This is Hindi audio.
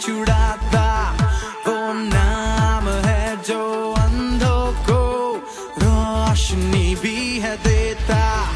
छुड़ाता वो नाम है जो अंधों को रोशनी भी है देता।